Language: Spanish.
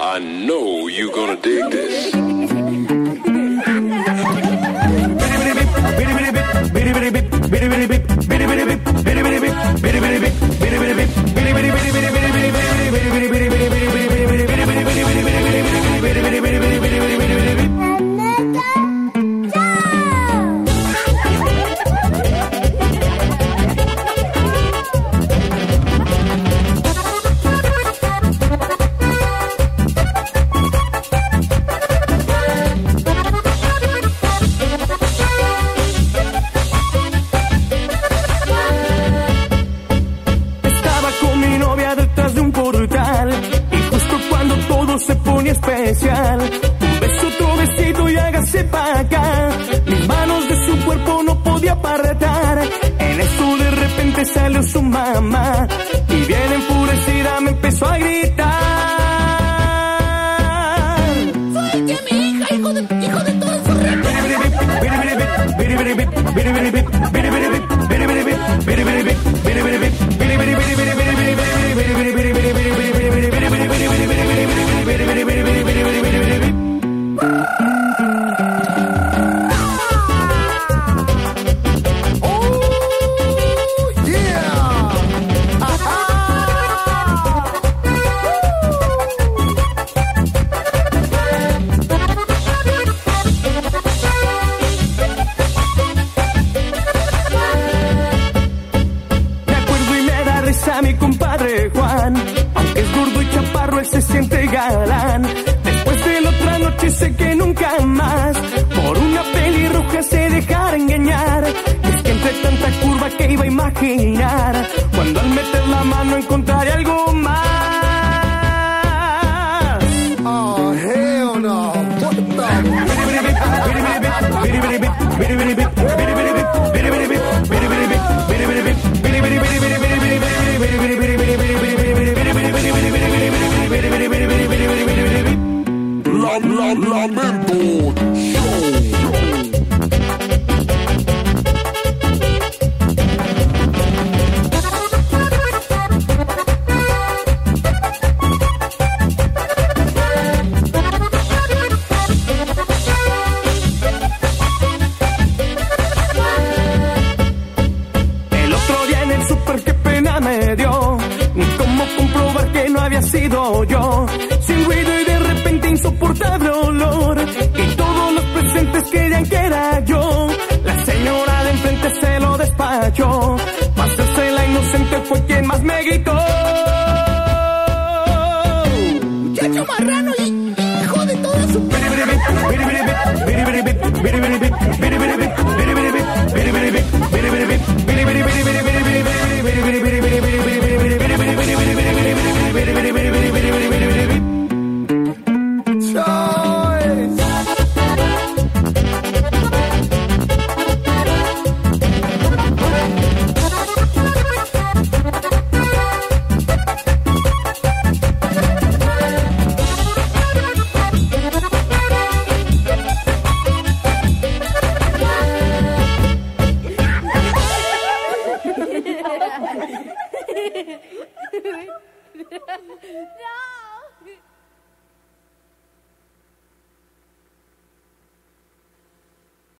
I know you're gonna dig this. bitty bitty bitty bitty bitty bitty. Todo se pone especial Un beso, otro besito y hágase pa' acá Mis manos de su cuerpo no podía apartar En eso de repente salió su mamá Y bien enfurecida me empezó a gritar ¡Suelte a mi hija, hijo de, hijo de todo su risa mi compadre Juan. Aunque es gordo y chaparro, él se siente galán. Después de la otra noche sé que nunca más. Por una pelirroja se dejara engañar. Es que entre tanta curva que iba a imaginar. Cuando al meter la mano encontraré algo más. Oh, hell no. What the? No había sido yo. Sin ruido y de repente insoportable lo despachó. Pasarse la inocente fue quien más me gritó. Muchacho marrano y hijo de toda su... じ。